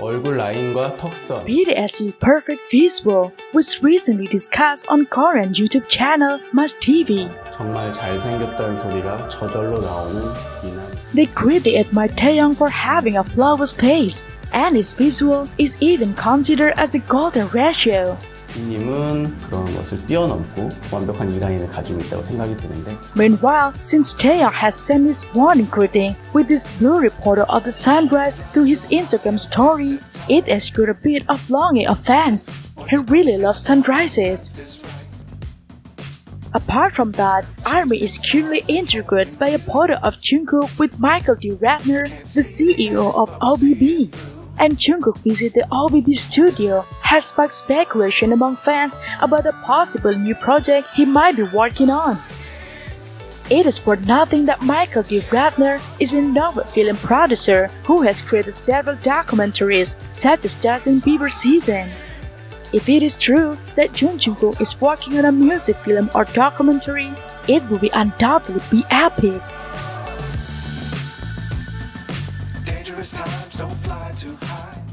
얼굴 라인과 턱선. BTS's perfect visual was recently discussed on Korean YouTube channel Must TV. 정말 잘생겼다는 소리가 저절로 나오는 미남. They greatly my Taehyung for having a flawless face, and his visual is even considered as the golden ratio. Meanwhile, since Taehyung has sent his morning greeting with this blue reporter of the sunrise to his Instagram story, it has cured a bit of longing of fans. He really loves sunrises. Apart from that, ARMY is currently integrated by a porter of Jungkook with Michael D. Ratner, the CEO of OBB. And Jungkook visit the OBB studio has sparked speculation among fans about a possible new project he might be working on. It is for nothing that Michael D. Ratner is a novel film producer who has created several documentaries such as Justin Bieber Season. If it is true that Jung is working on a music film or documentary, it will be undoubtedly be epic. Dangerous times don't fly too high.